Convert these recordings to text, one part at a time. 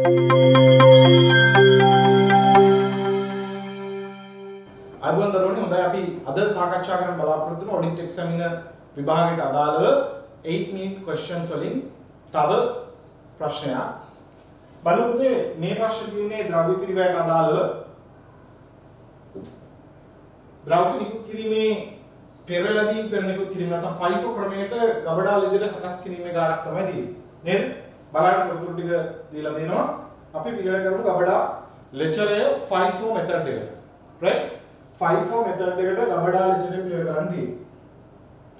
අයිබෝන් දරුවනේ හොඳයි. අපි අද සාකච්ඡා කරන්න බලාපොරොත්තු වෙන ඔඩිට් එක්සැමිනර් විභාගයට අදාළව 8 minute questions වලින් තව ප්‍රශ්නයක්. බලමු පුතේ මේ ප්‍රශ්න තියෙන්නේ ද්‍රව්‍ය පිරිවැයට අදාළව? ද්‍රව්‍ය නිකුත් කිරීමේ පෙර ලැබීම් පෙර නිකුත් කිරීම නැත්නම් FIFO ක්‍රමයට ගබඩා ලෙදර සකස් කිරීමේ කාර්යයක් තමයි තියෙන්නේ. නේද? බලන්න තොරතුරු ටික දීලා දෙනවා අපි පිළිවෙල කරමු ගබඩා. ලෙචරය FIFO method එකට right? FIFO method එකට ගබඩා ලෙචරය පිළිවෙල කරන්න තියෙන්නේ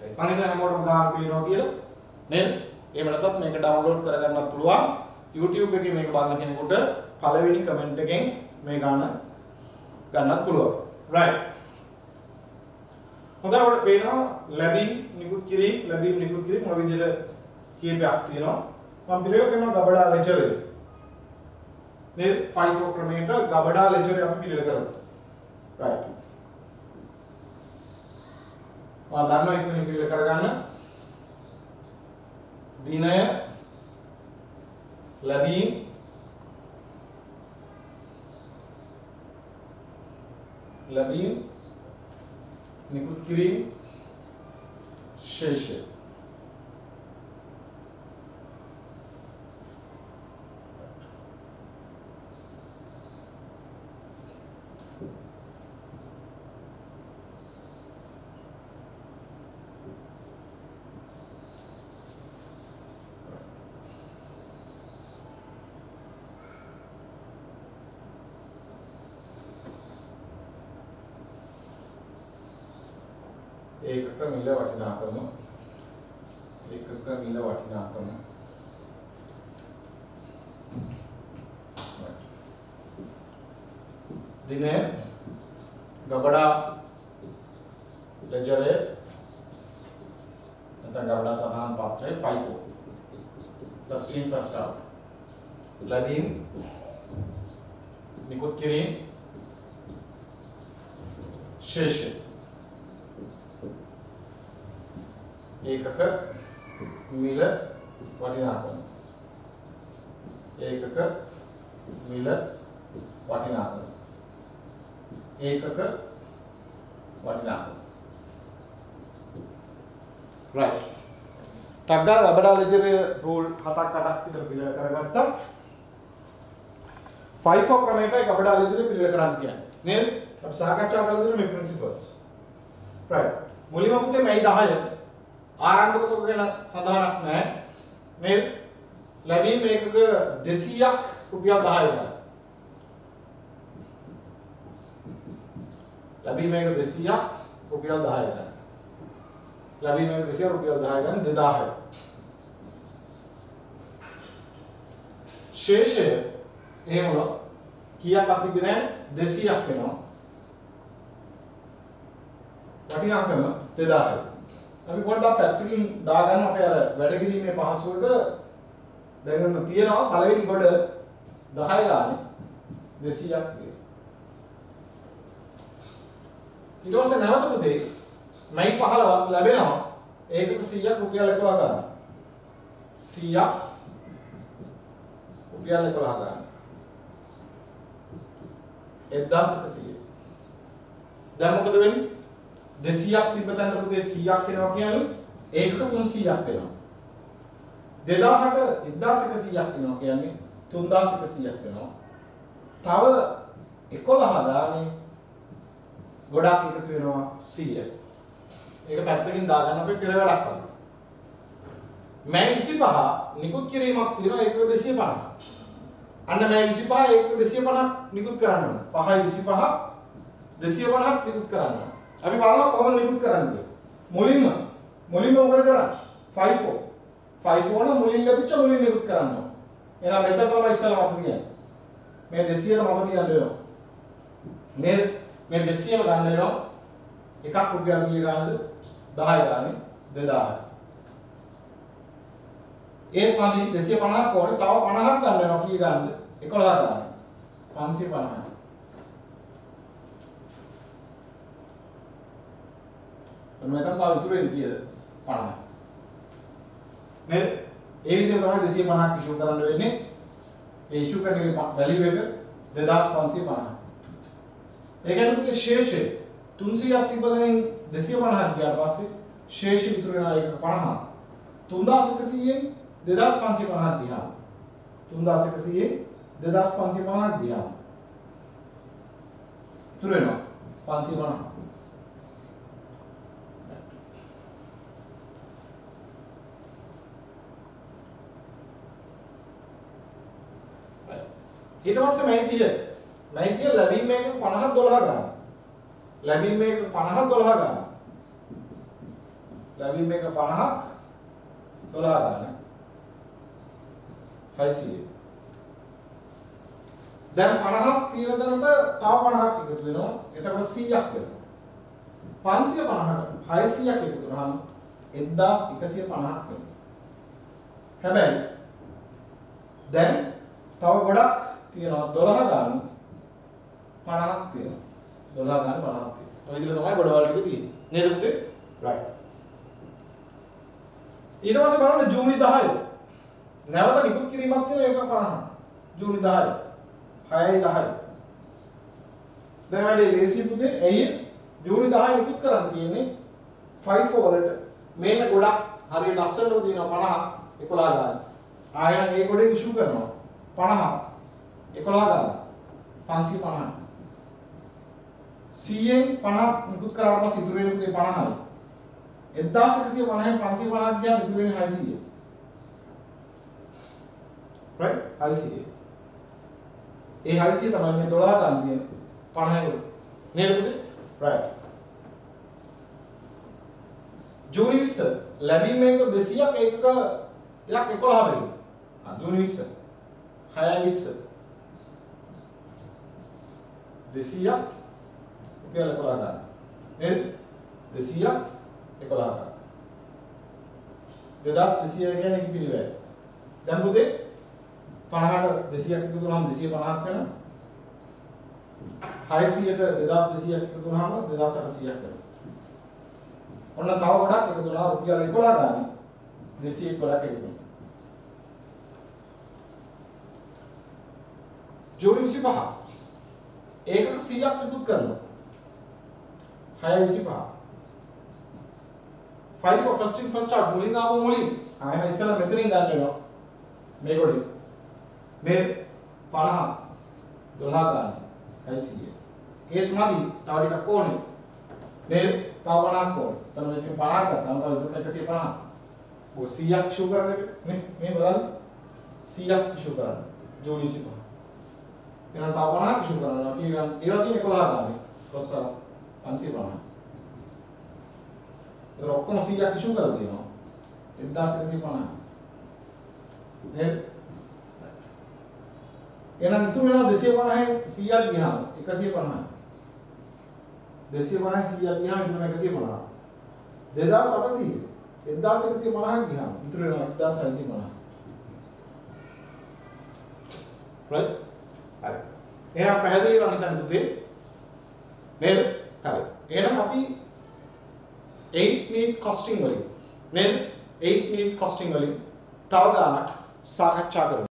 right. හිතන්නේ හැමෝටම ගාන පේනවා කියලා. නේද? එහෙම නැත්නම් මේක ඩවුන්ලෝඩ් කරගන්නත් පුළුවන්. YouTube එකේ මේක බලන කෙනෙකුට පළවෙනි කමෙන්ට් එකෙන් මේ ගාන ගන්නත් පුළුවන්. right. හොඳයි අපිට පේනවා ලැබීම් නිකුත් කිරීම ලැබීම් නිකුත් කිරීම මොන විදිහට කීපයක් තියෙනවා පිළිවෙල කරනවා ගබඩා ලෙචර් එක. නේද? 5 4 ක්‍රමයට ගබඩා ලෙචර් එක අපි පිළිවෙල කරමු. Right. මම දන්නවා ඉක්මනින් පිළිවෙල කරගන්න. දිනය ලැබීම් ලැබීම් නිකුත් කිරීම ශේෂය. ඒකක මිල වටිනාකම ඒකක මිල වටිනාකම. දිනය ගබඩා ලෙජරේ නැත්නම් ගබඩා සමාන පත්‍රය 54 the stream first half ලැබීම් නිකුත් කිරීම ශේෂය ඒකක මිල වටිනාකම. ඒකක මිල වටිනාකම. ඒකක වටිනාකම. Right. ටග්ගාල ලබඩා ලෙජරේ රූල් හතක් අටක් විතර පිළිවෙල කරගත්තා. 5 4 ක්‍රමයටයි කබඩා ලෙජරේ පිළිවෙල කරන්න කියන්නේ. නේද? අපි සාකච්ඡා කරලා දෙන මේ ප්‍රින්සිපල්ස් right. මුලින්ම පුතේ මේ 10 ආරම්භක තුක ගැන සඳහනක් නැහැ. මේ ලැබීම් මේකක 200ක් රුපියල් 10 ගන්න. ලැබීම් මේක 200ක් රුපියල් 10 ගන්න. ලැබීම් මේක 200 රුපියල් 10 ගන්න 2000. ශේෂය එහෙම වුණා කීයක් අතිබි නැහැ 200ක් වෙනවා. වටිනාකම 2000යි. අපි පොඩ්ඩක් පැත්තකින් දාගන්න අපේ අර වැඩ කිරීමේ පහසුවට දැන් ඔන්න තියෙනවා පළවෙනි කොට 10 ගානේ 200ක් තියෙනවා. ඊට පස්සේ නැවත පුතේ මයි 15ක් ලැබෙනවා ඒකක 100ක් රුපියල් 11 ගන්න. 100ක් රුපියල් 11 ගන්න. 1100. දැන් මොකද වෙන්නේ? 200ක් තිබ්බ තැනට පුතේ 100ක් එනවා කියන්නේ ඒකක 300ක් වෙනවා. 2000ට 1100ක් එනවා කියන්නේ 3100ක් වෙනවා. තව 11 ගානේ ගොඩක් එකතු වෙනවා 100. ඒක පැත්තකින් දාගන්න අපි පෙර වැඩක් කරනවා. මෑ 25 නිකුත් කිරීමක් තියෙනවා ඒක 250. අන්න මෑ 25 ඒක 250 නිකුත් කරන්න ඕන. 5යි 25 250ක් නිකුත් කරන්න ඕන. අපි බලනවා කොහොමද නිකුත් කරන්නේ? මුලින්ම මුලින්ම මොකද කරන්නේ? 54 54 නම් මුලින් ලැබිච්ච මුලින් නිකුත් කරන්න ඕන. එහෙනම් මෙතන තමයි ඉස්සෙල්ලා මතක තියන්නේ මේ 200 මතක තියන්න වෙනවා මේ මේ 200 ගන්න වෙනවා. එකක් රුපියල් කීය ගන්නද 10 ගානේ. 2000 ඒ පදි 250ක් ඕනේ. තව 50ක් ගන්න වෙනවා කීය ගන්නද 11 ගානේ 550 ඔන්න මෙතන තව ඉතුරු වෙන්නේ කීයද 50 නේද ඒ විදිහට තමයි 250ක් ඉෂුව කරන්න වෙන්නේ ඒ ඉෂුව කරන එකේ වැලියු එක 2550. ඒ කියන්නේ පුතේ ශේෂය 300ක් තිබ්බදෙනින් 250ක් ගියාට පස්සේ ශේෂය ඉතුරු වෙනවා ඒක 50. 3100න් 2550ක් ගියා. 3100න් 2550ක් ගියා. ඉතුරු වෙනවා 550. ඊට පස්සේ 90 90 ලැබීම් මේක 50 12 ගන්න. ලැබීම් මේක 50 12 ගන්න. ලැබීම් මේක 50 12 ගන්න. 600. දැන් 50ක් තියෙන තැනට තව 50ක් එකතු වෙනවා. එතකොට 100ක් වෙනවා. 550ට 600ක් එකතු වුනහම 1150ක් වෙනවා. හැබැයි දැන් තව ගොඩක් තියෙනවා 12 ගන්න. 50ක් තියෙනවා. 12 ගන්න 50ක් තියෙනවා. ඔය විදිහට තමයි ගොඩවල් ටික තියෙන්නේ. නේද පුතේ? Right. ඊට පස්සේ බලන්න ජූනි 10 නැවත නිකුත් කිරීමක් තියෙනවා ඒක 50 ජූනි 10 6යි 10 දැන් වැඩි ලේසි පුතේ. ඇයි? ජූනි 10 නිකුත් කරන්න තියෙන්නේ 5 වලට. මේන්න ගොඩක් හරියට අස්සලව තියෙනවා 50 11 ගන්න. ආයෙත් ඒ ගොඩේ ඉෂු කරනවා. 50 11 දාලා 550 100න් 50 නිකුත් කරාට පස්සේ ඉතුරු වෙන පුතේ 50යි 1150න් 550ක් ගියාම ඉතුරු වෙන්නේ 600 right? 600 ඒ 600 තමයි මේ 12 ගන්න තියෙන 50 කට නේද පුතේ? Right. ජූනි 20 ලැබීම් එක 200ක් එකක එකක් 11 වෙනවා ආ ජූනි 20 6යි 20 200ක් රුපියල් 11 ගන්න. නේද? 200ක් 11 ගන්න. 2200 කියන්නේ කි පිළිවෙල. දැන් පුතේ 50ට 200ක් එකතු කරාම 250ක් වෙනවා. 600ට 2200ක් එකතු කරාම 2800ක් වෙනවා. ඔන්න තව ගොඩක් එකතු කරලා රුපියල් 11 ගන්න. 200 ගොඩක් එකතු කරනවා. ජූනි 25 ඒකක 100ක් නිකුත් කරනවා. 625 5 for first in first out. මුලින් ආපු මුලින්. ආයෙම ඉස්සෙල්ලා මෙතනින් ගන්න වෙනවා මේ ගොඩේ මේ 50 12 ගන්න. 600 ඒත් මදි තව ටිකක් ඕනේ. නේද තව 50ක් ඕනේ. එතන මේක 50 ගත්තාම තව 150 ඔය 100ක් ෂෝ කරන්නේ නේ මේ බලන්න. 100ක් ෂෝ කරන්නේ. ජූනි 25 එහෙනම් තව 50ක් ඉෂු කරනවා. අපි ඒවා ඒවා තියෙන 11 ගානේ. කොස්ස 550. ඒක ඔක්කොම 100ක් ඉෂු කරලා තියෙනවා. 1150. නේද? එහෙනම් ඉතුරු වෙනවා 250න් 100ක් ගියාම 150. 250න් 100ක් ගියාම ඉතුරු වෙනවා 150. 2800 1150ක් ගියාම ඉතුරු වෙනවා 1650. right හරි. එහෙනම් පැහැදිලිව හිතන්න පුතේ. නේද? හරි. එහෙනම් අපි 8 minute costing වලින් නේද? 8 minute costing වලින් තව ගානක් සාකච්ඡා කරමු.